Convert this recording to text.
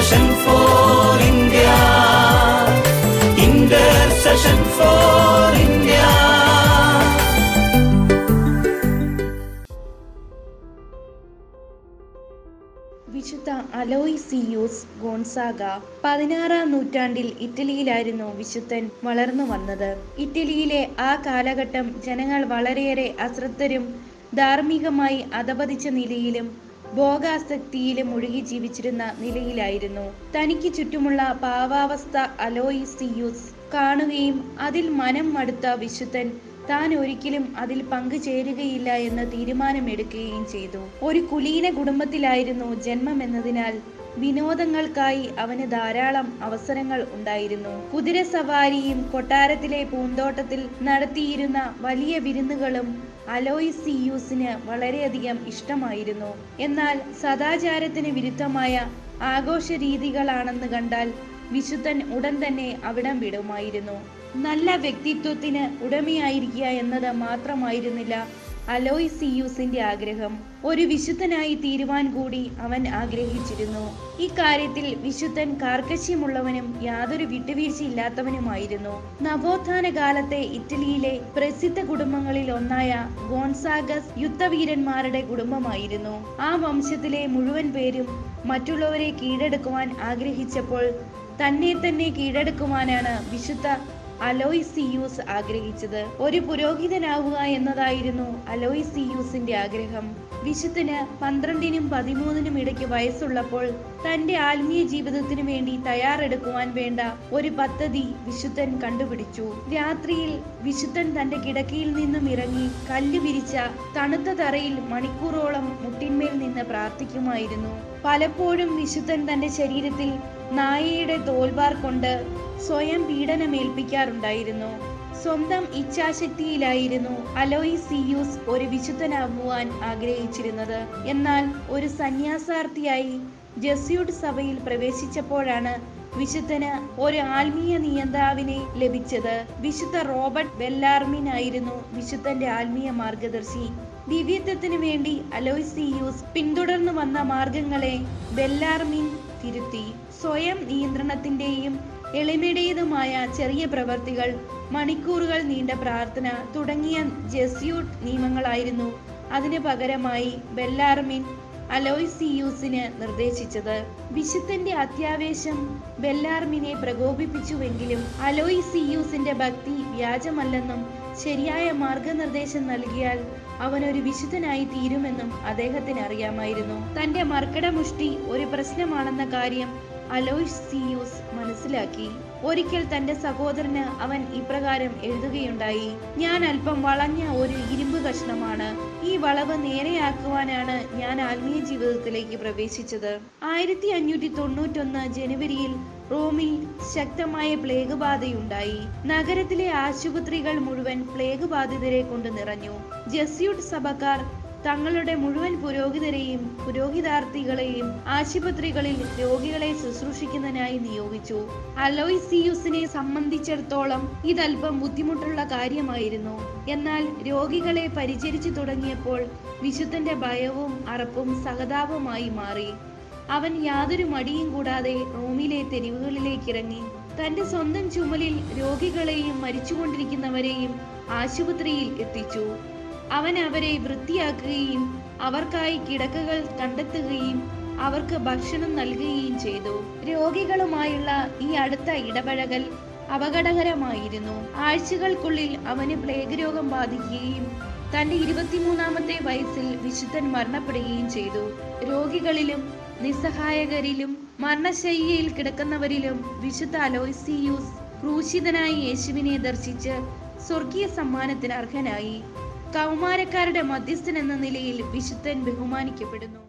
Intercession for India. Intercession for India. വിശുദ്ധ അലോയ്സിയൂസ് Gonzaga പതിനാറാം നൂറ്റാണ്ടിൽ ഇറ്റലിയിലായിരുന്നു വിശുദ്ധൻ വളർന്നു വന്നത് ഇറ്റലിയിലെ ആ കാലഘട്ടം ജനങ്ങൾ വളരെയേറെ അശ്രദ്ധരും ധാർമ്മികമായി അധപതിച്ച നിലയിലും ഭോഗാസക്തിയിലും മുഴുകി ജീവിച്ചിരുന്ന നിലയിലായിരുന്നു. തനിക്ക് ചുറ്റുമുള്ള പാവാവസ്ഥ അലോയിസിയൂസ് കാണുകയും അതിൽ മനം മടുത്ത വിശുദ്ധൻ താൻ ഒരിക്കലും അതിൽ പങ്കുചേരുകയില്ല എന്ന് തീരുമാനമെടുക്കുകയും ചെയ്തു. ഒരു കുലീന കുടുംബത്തിലായിരുന്നു ജന്മമെന്നതിനാൽ വിനോദങ്ങൾക്കായി അവന് ധാരാളം അവസരങ്ങൾ ഉണ്ടായിരുന്നു. കുതിര സവാരിയും കൊട്ടാരത്തിലെ പൂന്തോട്ടത്തിൽ നടത്തിയിരുന്ന വലിയ വിരുന്നുകളും അലോയിസിയൂസിന് വളരെയധികം ഇഷ്ടമായിരുന്നു. എന്നാൽ സദാചാരത്തിന് വിരുദ്ധമായ ആഘോഷ രീതികളാണെന്ന് കണ്ടാൽ വിശുദ്ധൻ ഉടൻ തന്നെ അവിടം വിടുമായിരുന്നു. നല്ല വ്യക്തിത്വത്തിന് ഉടമയായിരിക്കുക എന്നത് മാത്രമായിരുന്നില്ല അലോയ്സിയൂസിന്റെ ആഗ്രഹം ഒരു വിശുദ്ധനായി തീരുവാൻ കൂടി അവൻ ആഗ്രഹിച്ചിരുന്നു. ഇക്കാര്യത്തിൽ വിശുദ്ധൻ കാർക്കശ്യമുള്ളവനും യാതൊരു വിട്ടുവീഴ്ചയില്ലാത്തവനുമായിരുന്നു. നവോത്ഥാന കാലത്തെ ഇറ്റലിയിലെ പ്രസിദ്ധ കുടുംബങ്ങളിൽ ഒന്നായ ഗോൺസാഗസ് യുദ്ധവീരന്മാരുടെ കുടുംബമായിരുന്നു. ആ വംശത്തിലെ മുഴുവൻ പേരും മറ്റുള്ളവരെ കീഴടക്കുവാൻ ആഗ്രഹിച്ചപ്പോൾ തന്നെ തന്നെ കീഴടക്കുവാനാണ് വിശുദ്ധ അലോയ്സിയൂസ് ആഗ്രഹിച്ചത്. ഒരു പുരോഹിതനാവുക എന്നതായിരുന്നു അലോയ്സിയൂസിന്റെ ആഗ്രഹം. വിശുദ്ധന് പന്ത്രണ്ടിനും പതിമൂന്നിനും ഇടയ്ക്ക് വയസ്സുള്ളപ്പോൾ തന്റെ ആത്മീയ ജീവിതത്തിനു വേണ്ടി തയ്യാറെടുക്കുവാൻ വേണ്ട ഒരു പദ്ധതി വിശുദ്ധൻ കണ്ടുപിടിച്ചു. രാത്രിയിൽ വിശുദ്ധൻ തന്റെ കിടക്കയിൽ നിന്നും ഇറങ്ങി കല്ല് വിരിച്ച തണുത്ത തറയിൽ മണിക്കൂറോളം മുട്ടിന്മേൽ നിന്ന് പ്രാർത്ഥിക്കുമായിരുന്നു. പലപ്പോഴും വിശുദ്ധൻ തന്റെ ശരീരത്തിൽ നായയുടെ തോൽവാർ കൊണ്ട് സ്വയം പീഡനമേൽപ്പിക്കാറുണ്ടായിരുന്നു സ്വന്തം ഇച്ഛാശക്തിയിലായിരുന്നു അലോയിസിയൂസ് ഒരു വിശുദ്ധനാകുവാൻ ആഗ്രഹിച്ചിരുന്നത്. എന്നാൽ ഒരു സന്യാസാർത്ഥിയായി ജസ്യൂട്ട് സഭയിൽ പ്രവേശിച്ചപ്പോഴാണ് വിശുദ്ധന് ഒരു ആത്മീയ നിയന്താവിനെ ലഭിച്ചത്. വിശുദ്ധ റോബർട്ട് ബെല്ലാർമിൻ ആയിരുന്നു വിശുദ്ധന്റെ ആത്മീയ മാർഗദർശി. ദിവ്യത്വത്തിന് വേണ്ടി അലോയ്സിയൂസ് പിന്തുടർന്നു വന്ന മാർഗങ്ങളെ ബെല്ലാർമിൻ തിരുത്തി സ്വയം നിയന്ത്രണത്തിന്റെയും എളിമയുടേതുമായ ചെറിയ പ്രവർത്തികൾ മണിക്കൂറുകൾ നീണ്ട പ്രാർത്ഥന തുടങ്ങിയ ജെസ്യൂട്ട് നിയമങ്ങളായിരുന്നു അതിന് പകരമായി ബെല്ലാർമിൻ അലോയ്സിയൂസിന് നിർദ്ദേശിച്ചത്. വിശുദ്ധന്റെ അത്യാവേശം ബെല്ലാർമിനെ പ്രകോപിപ്പിച്ചുവെങ്കിലും അലോയ്സിയൂസിന്റെ ഭക്തി വ്യാജമല്ലെന്നും ശരിയായ മാർഗനിർദ്ദേശം നൽകിയാൽ അവൻ ഒരു വിശുദ്ധനായി തീരുമെന്നും അദ്ദേഹത്തിന് അറിയാമായിരുന്നു. തന്റെ മർക്കടമുഷ്ടി ഒരു പ്രശ്നമാണെന്ന കാര്യം അലോയ്സിയൂസ് മനസ്സിലാക്കി. ഒരിക്കൽ തന്റെ സഹോദരന് അവൻ ഇപ്രകാരം എഴുതുകയുണ്ടായി. ഞാൻ അല്പം വളഞ്ഞ ഒരു ഇരുമ്പ് കഷ്ണമാണ്. ഈ വളവ് നേരെയാക്കുവാനാണ് ഞാൻ ആത്മീയ ജീവിതത്തിലേക്ക് പ്രവേശിച്ചത്. ആയിരത്തി അഞ്ഞൂറ്റി തൊണ്ണൂറ്റൊന്ന് ജനുവരിയിൽ റോമിൽ ശക്തമായ പ്ലേഗ് ബാധയുണ്ടായി നഗരത്തിലെ ആശുപത്രികൾ മുഴുവൻ പ്ലേഗ് ബാധിതരെ കൊണ്ട് നിറഞ്ഞു. ജസ്യൂട്ട് സഭക്കാർ തങ്ങളുടെ മുഴുവൻ പുരോഹിതരെയും പുരോഹിതാർത്ഥികളെയും ആശുപത്രികളിൽ രോഗികളെ ശുശ്രൂഷിക്കുന്നതിനായി നിയോഗിച്ചു. അലോയ്സിയുസിനെ സംബന്ധിച്ചിടത്തോളം ഇതല്പം ബുദ്ധിമുട്ടുള്ള കാര്യമായിരുന്നു. എന്നാൽ രോഗികളെ പരിചരിച്ചു തുടങ്ങിയപ്പോൾ വിശുദ്ധന്റെ ഭയവും അറപ്പും സഹതാപമായി മാറി. അവൻ യാതൊരു മടിയും കൂടാതെ റോമിലെ തെരുവുകളിലേക്ക് ഇറങ്ങി തന്റെ സ്വന്തം ചുമലിൽ രോഗികളെയും മരിച്ചുകൊണ്ടിരിക്കുന്നവരെയും ആശുപത്രിയിൽ എത്തിച്ചു. അവൻ അവരെ വൃത്തിയാക്കുകയും അവർക്കായി കിടക്കകൾ കണ്ടെത്തുകയും അവർക്ക് ഭക്ഷണം നൽകുകയും ചെയ്തു. രോഗികളുമായുള്ള ഈ അടുത്ത ഇടപഴകൽ അപകടകരമായിരുന്നു. ആഴ്ചകൾക്കുള്ളിൽ അവന് പ്ലേഗ് രോഗം ബാധിക്കുകയും തന്റെ ഇരുപത്തിമൂന്നാമത്തെ വയസ്സിൽ വിശുദ്ധൻ മരണപ്പെടുകയും ചെയ്തു. രോഗികളിലും നിസ്സഹായകരിലും മരണശയ്യയിൽ കിടക്കുന്നവരിലും വിശുദ്ധ അലോയ്സിയൂസ് ക്രൂശിതനായി യേശുവിനെ ദർശിച്ച് സ്വർഗീയ സമ്മാനത്തിന് അർഹനായി. കൗമാരക്കാരുടെ മധ്യസ്ഥൻ എന്ന നിലയിൽ വിശുദ്ധൻ ബഹുമാനിക്കപ്പെടുന്നു.